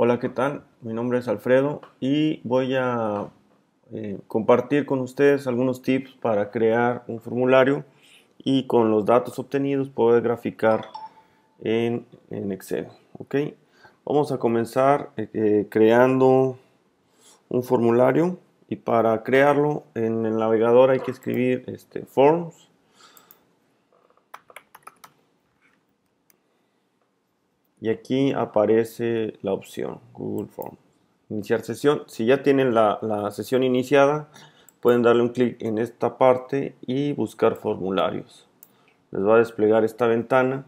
Hola, ¿qué tal? Mi nombre es Alfredo y voy a eh, compartir con ustedes algunos tips para crear un formulario y con los datos obtenidos poder graficar en, Excel. ¿ok? Vamos a comenzar eh, eh, creando un formulario y para crearlo en el navegador hay que escribir este, forms y aquí aparece la opción Google Forms. Iniciar sesión. Si ya tienen la, sesión iniciada, pueden darle un clic en esta parte y buscar formularios. Les va a desplegar esta ventana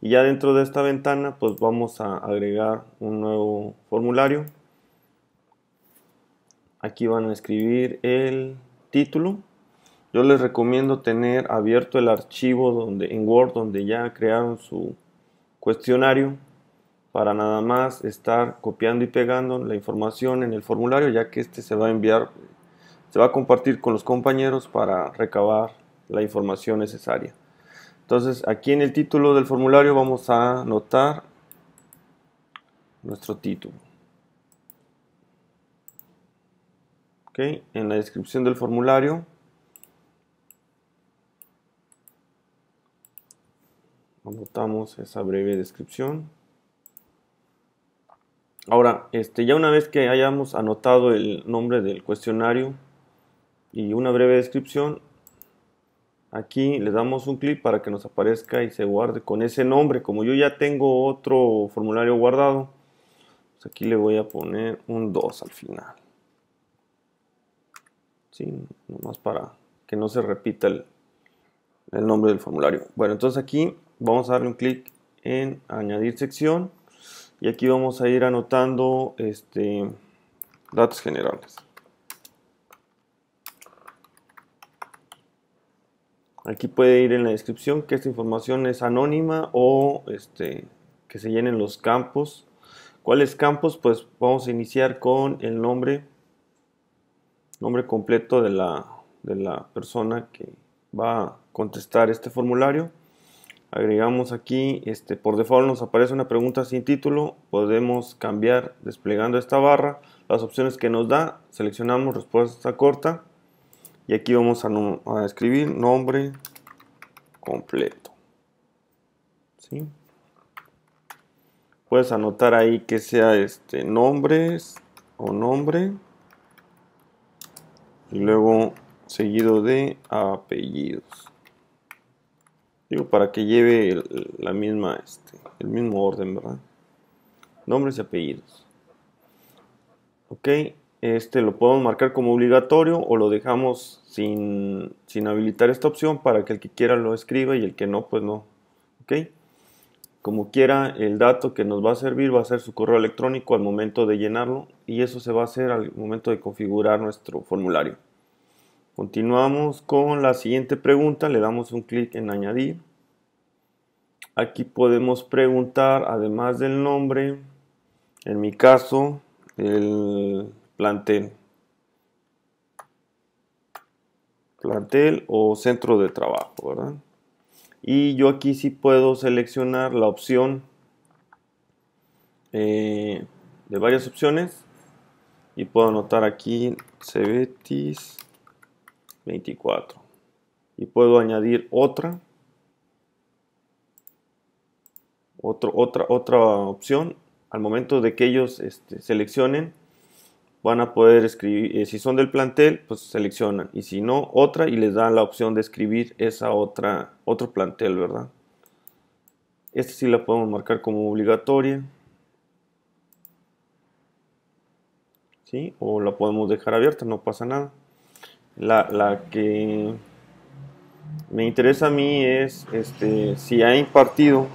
y ya dentro de esta ventana pues vamos a agregar un nuevo formulario. Aquí van a escribir el título. Yo les recomiendo tener abierto el archivo donde, en Word donde ya crearon su cuestionario para nada más estar copiando y pegando la información en el formulario ya que este se va a enviar se va a compartir con los compañeros para recabar la información necesaria. Entonces aquí en el título del formulario vamos a anotar nuestro título. Ok en la descripción del formulario anotamos esa breve descripción. Ahora, este, ya una vez que hayamos anotado el nombre del cuestionario y una breve descripción, aquí le damos un clic para que nos aparezca y se guarde con ese nombre. Como yo ya tengo otro formulario guardado, pues aquí le voy a poner un 2 al final. Sí, nomás para que no se repita el, el nombre del formulario. Bueno, entonces aquí vamos a darle un clic en añadir sección y aquí vamos a ir anotando este, datos generales. Aquí puede ir en la descripción que esta información es anónima o este, que se llenen los campos. ¿Cuáles campos? Pues vamos a iniciar con el nombre, nombre completo de la, de la persona que va a contestar este formulario agregamos aquí, este, por default nos aparece una pregunta sin título, podemos cambiar desplegando esta barra, las opciones que nos da, seleccionamos respuesta corta y aquí vamos a, escribir nombre completo. ¿Sí? Puedes anotar ahí que sea este nombres o nombre y luego seguido de apellidos para que lleve el, la misma, este, el mismo orden, ¿verdad? Nombres y apellidos. Ok, este lo podemos marcar como obligatorio o lo dejamos sin, sin habilitar esta opción para que el que quiera lo escriba y el que no, pues no. Ok, como quiera, el dato que nos va a servir va a ser su correo electrónico al momento de llenarlo y eso se va a hacer al momento de configurar nuestro formulario. Continuamos con la siguiente pregunta, le damos un clic en añadir. Aquí podemos preguntar, además del nombre, en mi caso, el plantel. Plantel o centro de trabajo, ¿verdad? Y yo aquí sí puedo seleccionar la opción eh, de varias opciones y puedo anotar aquí Cebetis 24 y puedo añadir otra otra otra opción. Al momento de que ellos este, seleccionen van a poder escribir eh, si son del plantel pues seleccionan. Y si no otra y les dan la opción de escribir esa otra otro plantel verdad esta sí la podemos marcar como obligatoria. ¿Sí? o la podemos dejar abierta no pasa nada la, que me interesa a mí es este, si ha impartido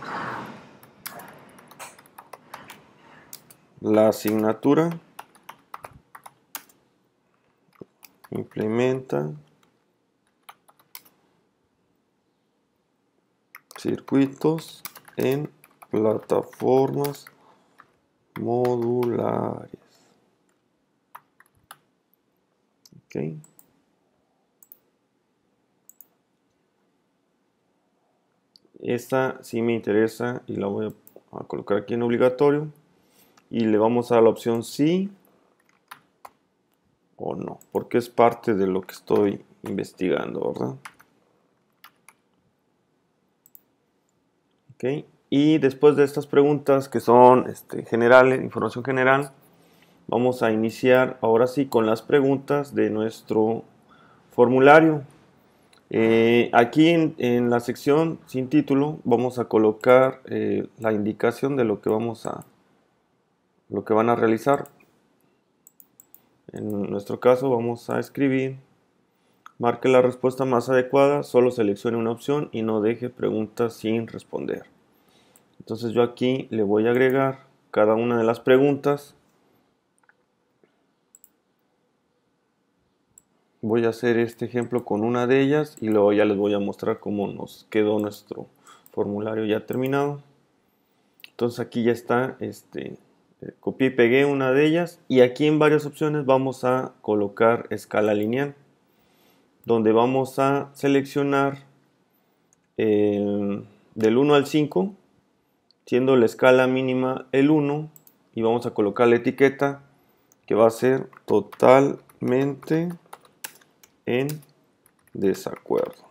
la asignatura implementa circuitos en plataformas modulares. Okay. Esta sí me interesa y la voy a colocar aquí en obligatorio. y le vamos a la opción sí o no, porque es parte de lo que estoy investigando, ¿verdad? Ok, y después de estas preguntas que son este, generales, información general, vamos a iniciar ahora sí con las preguntas de nuestro formulario. Eh, aquí en, la sección sin título vamos a colocar eh, la indicación de lo que vamos a lo que van a realizar. En nuestro caso vamos a escribir marque la respuesta más adecuada, solo seleccione una opción y no deje preguntas sin responder. Entonces yo aquí le voy a agregar cada una de las preguntas voy a hacer este ejemplo con una de ellas y luego ya les voy a mostrar cómo nos quedó nuestro formulario ya terminado. Entonces aquí ya está este eh, copié y pegué una de ellas y aquí en varias opciones vamos a colocar escala lineal donde vamos a seleccionar del 1 al 5 siendo la escala mínima el 1 y vamos a colocar la etiqueta que va a ser totalmente en desacuerdo.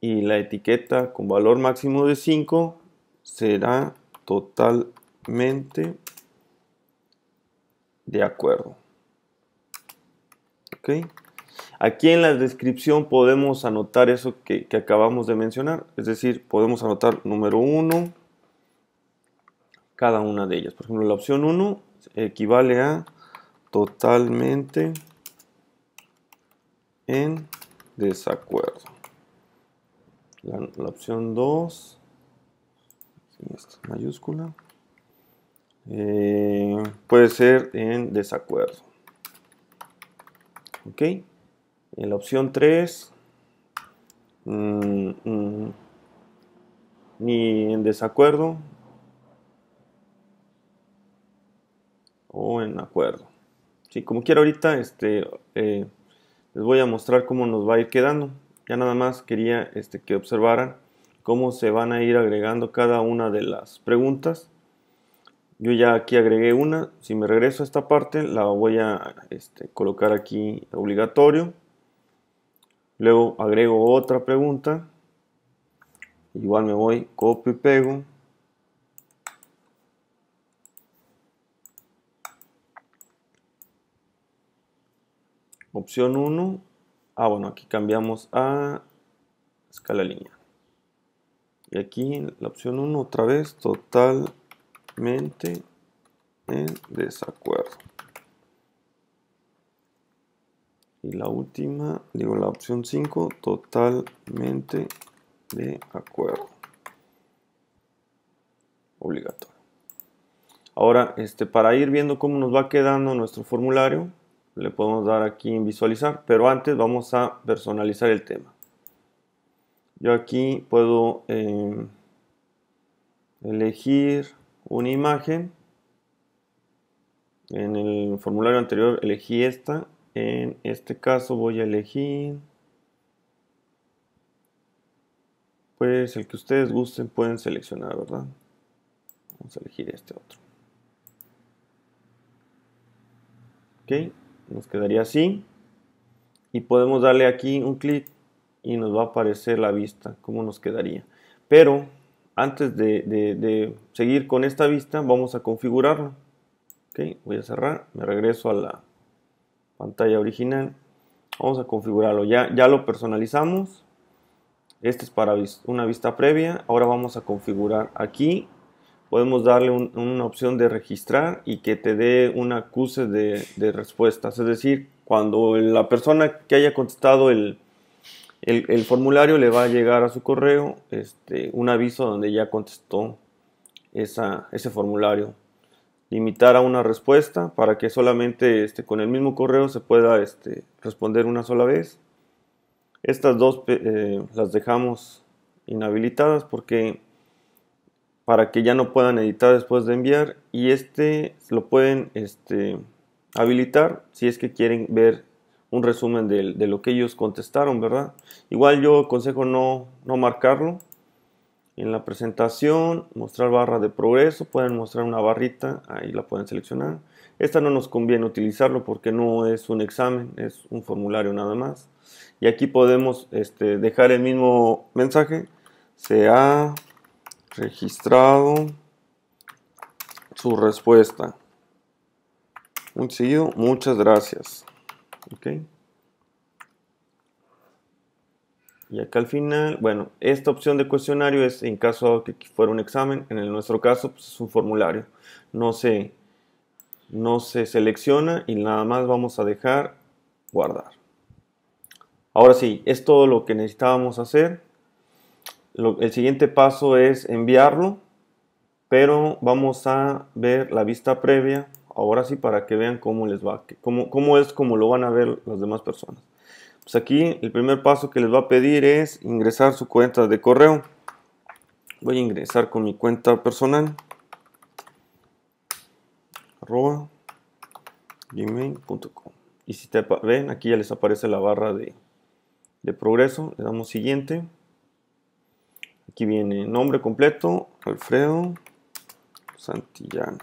Y la etiqueta con valor máximo de 5 será totalmente de acuerdo. ¿Ok? Aquí en la descripción podemos anotar eso que, que acabamos de mencionar. Es decir, podemos anotar número 1, cada una de ellas. Por ejemplo, la opción 1 equivale a totalmente en desacuerdo. La, opción 2, mayúscula, eh, puede ser en desacuerdo. Ok. En la opción 3, mm, mm, ni en desacuerdo o en acuerdo. Sí, como quiera ahorita, este, eh, les voy a mostrar cómo nos va a ir quedando. Ya nada más quería este, que observaran cómo se van a ir agregando cada una de las preguntas. Yo ya aquí agregué una. Si me regreso a esta parte, la voy a este, colocar aquí obligatorio. Luego agrego otra pregunta. Igual me voy, copio y pego. Opción 1. Ah, bueno, aquí cambiamos a escala lineal. Y aquí la opción 1 otra vez totalmente en desacuerdo. Y la última, digo la opción 5, totalmente de acuerdo. Obligatorio. Ahora, este, para ir viendo cómo nos va quedando nuestro formulario, le podemos dar aquí en visualizar, pero antes vamos a personalizar el tema. Yo aquí puedo em, elegir una imagen. En el formulario anterior elegí esta. En este caso voy a elegir pues el que ustedes gusten pueden seleccionar, ¿verdad? Vamos a elegir este otro. Ok nos quedaría así. Y podemos darle aquí un clic y nos va a aparecer la vista cómo nos quedaría. Pero antes de, seguir con esta vista vamos a configurarlo. Ok voy a cerrar me regreso a la pantalla original. Vamos a configurarlo. Ya, ya lo personalizamos. Este es para una vista previa. Ahora vamos a configurar aquí podemos darle una opción de registrar y que te dé un acuse de, respuestas. Es decir, cuando la persona que haya contestado el, formulario le va a llegar a su correo este, un aviso donde ya contestó ese formulario. Limitar a una respuesta para que solamente este, con el mismo correo se pueda este, responder una sola vez. Estas dos eh, las dejamos inhabilitadas porque para que ya no puedan editar después de enviar y este lo pueden este, habilitar si es que quieren ver un resumen de, lo que ellos contestaron, ¿verdad? Igual yo aconsejo no, no marcarlo En la presentación, mostrar barra de progreso, pueden mostrar una barrita, ahí la pueden seleccionar. Esta no nos conviene utilizarlo porque no es un examen, es un formulario nada más. Y aquí podemos este, dejar el mismo mensaje. Se ha registrado su respuesta. Un seguido, muchas gracias. Y acá al final, bueno, esta opción de cuestionario es en caso que fuera un examen, en nuestro caso pues, es un formulario. No se, no se selecciona y nada más vamos a dejar guardar. Ahora sí, es todo lo que necesitábamos hacer. El siguiente paso es enviarlo, pero vamos a ver la vista previa, ahora sí para que vean cómo les va, cómo, cómo es como lo van a ver las demás personas. Pues aquí el primer paso que les va a pedir es ingresar su cuenta de correo. Voy a ingresar con mi cuenta personal. Arroba gmail.com. Y si te ven, aquí ya les aparece la barra de, de progreso. Le damos siguiente. Aquí viene nombre completo, Alfredo Santillano.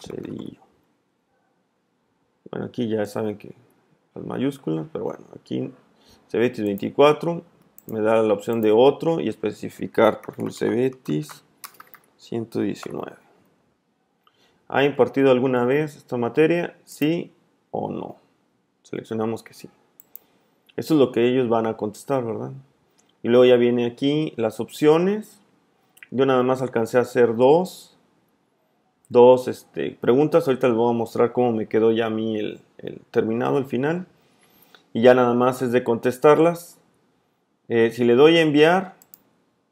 Cedillo. Bueno, aquí ya saben que las mayúsculas, pero bueno, aquí Cebetis 24 me da la opción de otro y especificar, por ejemplo, Cebetis 119. ¿Ha impartido alguna vez esta materia? Sí o no. Seleccionamos que sí. Eso es lo que ellos van a contestar, ¿verdad? Y luego ya viene aquí las opciones. Yo nada más alcancé a hacer dos, dos este, preguntas. Ahorita les voy a mostrar cómo me quedó ya a mí el, terminado, el final. Y ya nada más es de contestarlas. Eh, si le doy a enviar,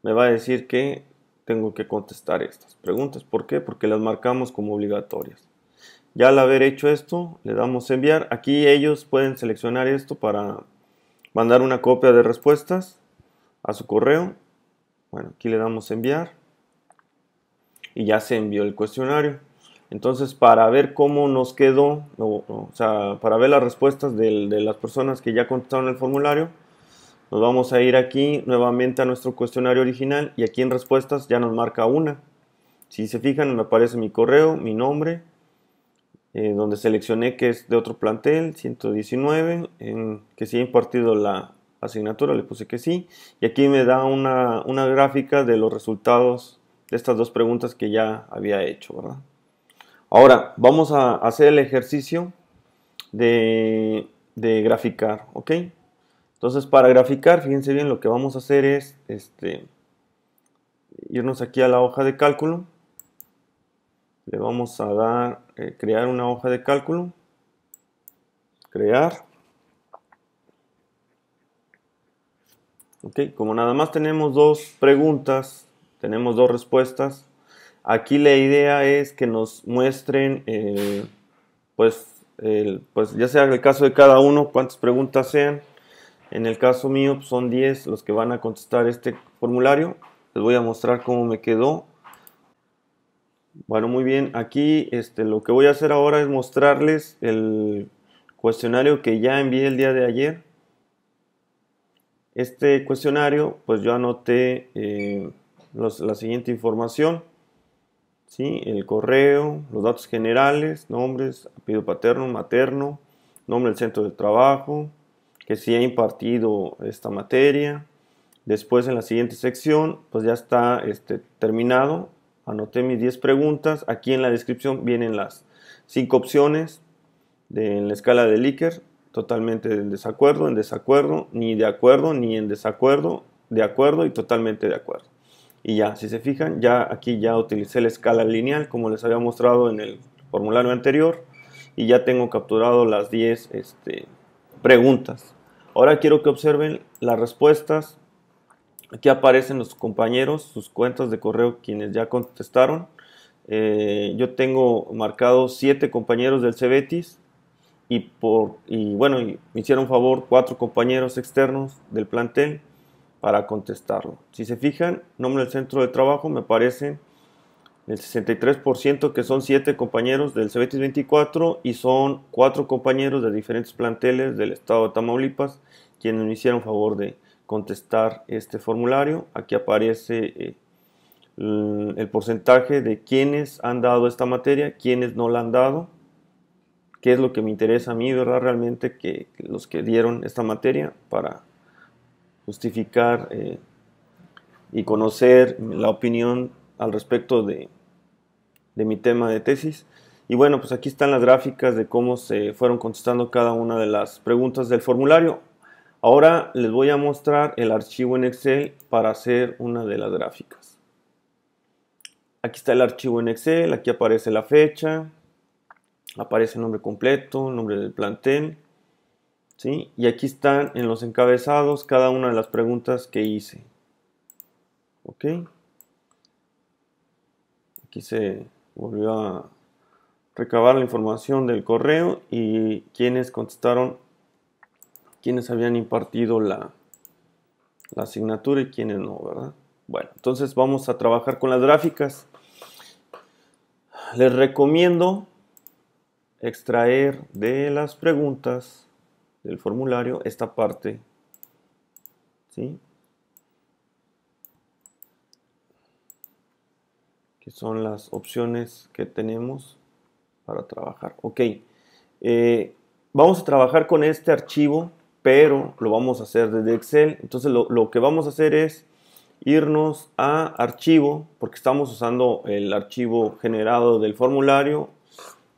me va a decir que tengo que contestar estas preguntas. ¿Por qué? Porque las marcamos como obligatorias. Ya al haber hecho esto, le damos enviar. Aquí ellos pueden seleccionar esto para mandar una copia de respuestas a su correo. Bueno, aquí le damos enviar. Y ya se envió el cuestionario. Entonces, para ver cómo nos quedó, o, sea, para ver las respuestas de, las personas que ya contestaron el formulario, nos vamos a ir aquí nuevamente a nuestro cuestionario original y aquí en respuestas ya nos marca una. Si se fijan, me aparece mi correo, mi nombre, eh, donde seleccioné que es de otro plantel, 119, en que sí ha impartido la asignatura, le puse que sí, y aquí me da una, una gráfica de los resultados de estas dos preguntas que ya había hecho, ¿verdad? Ahora, vamos a hacer el ejercicio de, graficar, ¿ok? Entonces, para graficar, fíjense bien, lo que vamos a hacer es este, irnos aquí a la hoja de cálculo. Le vamos a dar, eh, crear una hoja de cálculo. Crear. Ok, como nada más tenemos dos preguntas, tenemos dos respuestas, Aquí la idea es que nos muestren, eh, pues, pues ya sea el caso de cada uno, cuántas preguntas sean. En el caso mío pues, son 10 los que van a contestar este formulario. Les voy a mostrar cómo me quedó. Bueno, muy bien. Aquí este, lo que voy a hacer ahora es mostrarles el cuestionario que ya envié el día de ayer. Este cuestionario, pues yo anoté eh, la siguiente información. ¿sí? el correo, los datos generales, nombres, apellido paterno, materno, nombre del centro de trabajo, que si ha impartido esta materia. Después en la siguiente sección, pues ya está este, terminado. Anoté mis 10 preguntas. Aquí en la descripción vienen las 5 opciones de la escala de Likert. Totalmente en desacuerdo, en desacuerdo, ni de acuerdo, ni en desacuerdo, de acuerdo y totalmente de acuerdo. Y ya, si se fijan, ya aquí ya utilicé la escala lineal como les había mostrado en el formulario anterior y ya tengo capturado las 10 este, preguntas. Ahora quiero que observen las respuestas. Aquí aparecen los compañeros, sus cuentas de correo quienes ya contestaron. Eh, yo tengo marcados 7 compañeros del Cebetis y, por, y bueno, me hicieron favor cuatro compañeros externos del plantel para contestarlo. Si se fijan, nombre del centro de trabajo me aparece el 63% que son 7 compañeros del Cebetis 24 y son 4 compañeros de diferentes planteles del estado de Tamaulipas quienes me hicieron favor de contestar este formulario. Aquí aparece eh, el porcentaje de quienes han dado esta materia, quienes no la han dado, qué es lo que me interesa a mí, ¿verdad? Realmente que los que dieron esta materia para justificar eh, y conocer la opinión al respecto de, de mi tema de tesis. Y bueno, pues aquí están las gráficas de cómo se fueron contestando cada una de las preguntas del formulario. Ahora les voy a mostrar el archivo en Excel para hacer una de las gráficas. Aquí está el archivo en Excel, aquí aparece la fecha, aparece el nombre completo, nombre del plantel, ¿sí? Y aquí están en los encabezados cada una de las preguntas que hice. ¿Ok? Aquí se volvió a recabar la información del correo y quienes contestaron, quienes habían impartido la, la asignatura y quienes no, ¿verdad? Bueno, entonces vamos a trabajar con las gráficas. Les recomiendo extraer de las preguntas del formulario esta parte, ¿sí? Que son las opciones que tenemos para trabajar. Ok, eh, vamos a trabajar con este archivo, pero lo vamos a hacer desde Excel. Entonces lo, lo, que vamos a hacer es irnos a archivo, porque estamos usando el archivo generado del formulario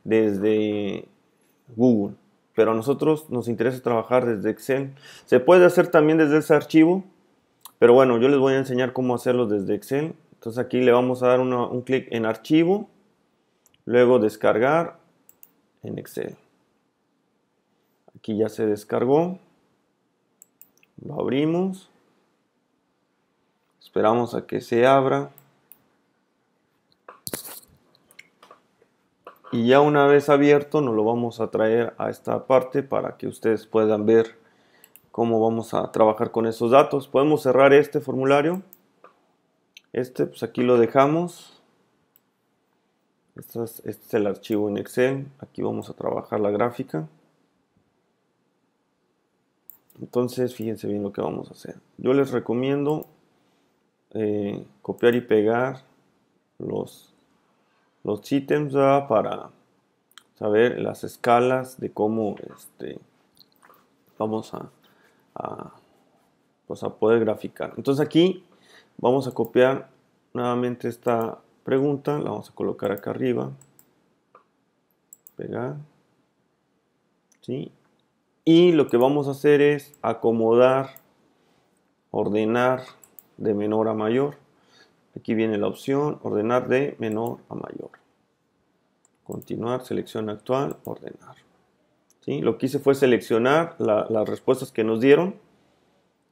desde Google. Pero a nosotros nos interesa trabajar desde Excel. Se puede hacer también desde ese archivo, pero bueno, yo les voy a enseñar cómo hacerlo desde Excel. Entonces aquí le vamos a dar un clic en archivo Luego descargar en Excel. Aquí ya se descargó. Lo abrimos. Esperamos a que se abra. Y ya una vez abierto nos lo vamos a traer a esta parte para que ustedes puedan ver cómo vamos a trabajar con esos datos. Podemos cerrar este formulario. Este, pues aquí lo dejamos. Este es, el archivo en Excel. Aquí vamos a trabajar la gráfica. Entonces, fíjense bien lo que vamos a hacer. Yo les recomiendo eh, copiar y pegar los, los ítems para saber las escalas de cómo este, vamos a, a, pues a poder graficar. Entonces aquí vamos a copiar nuevamente esta pregunta, la vamos a colocar acá arriba, pegar, ¿sí? Y lo que vamos a hacer es acomodar, ordenar de menor a mayor. Aquí viene la opción, ordenar de menor a mayor. Continuar, selección actual, ordenar. ¿Sí? Lo que hice fue seleccionar las respuestas que nos dieron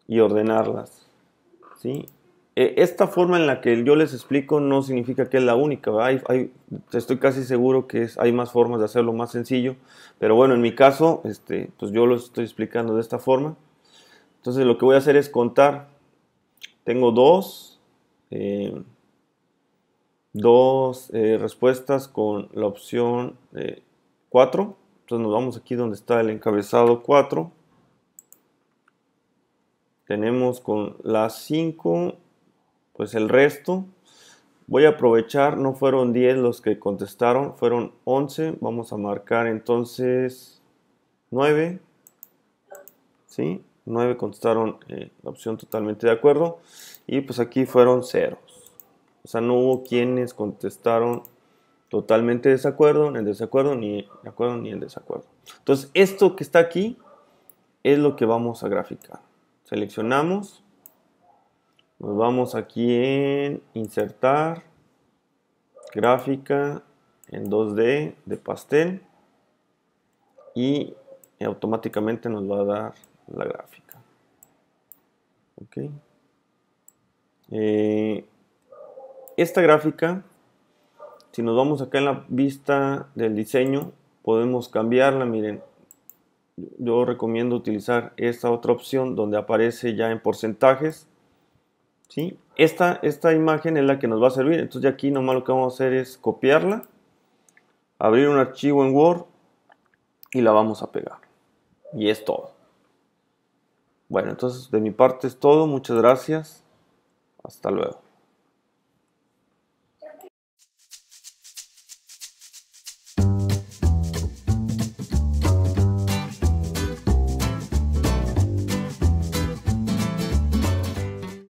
y ordenarlas. ¿sí? Eh, esta forma en la que yo les explico no significa que es la única. Hay, estoy casi seguro que hay más formas de hacerlo más sencillo. Pero bueno, en mi caso, este, pues yo lo estoy explicando de esta forma. Entonces lo que voy a hacer es contar. Tengo dos, eh, dos eh, respuestas con la opción 4. Entonces nos vamos aquí donde está el encabezado 4. Tenemos con las 5 pues el resto voy a aprovechar, no fueron 10 los que contestaron, fueron 11, vamos a marcar entonces 9, ¿sí? 9 contestaron eh, la opción totalmente de acuerdo y pues aquí fueron ceros. O sea, no hubo quienes contestaron totalmente desacuerdo, en desacuerdo, ni de acuerdo, ni en desacuerdo. Entonces, esto que está aquí es lo que vamos a graficar. Seleccionamos nos vamos aquí en insertar, gráfica en 2D de pastel y automáticamente nos va a dar la gráfica. Eh, esta gráfica, si nos vamos acá en la vista del diseño, podemos cambiarla. Miren, yo recomiendo utilizar esta otra opción donde aparece ya en porcentajes ¿sí? Esta, esta imagen es la que nos va a servir. Entonces aquí nomás lo que vamos a hacer es copiarla, abrir un archivo en Word y la vamos a pegar. Y es todo. Bueno, entonces de mi parte es todo. Muchas gracias. Hasta luego.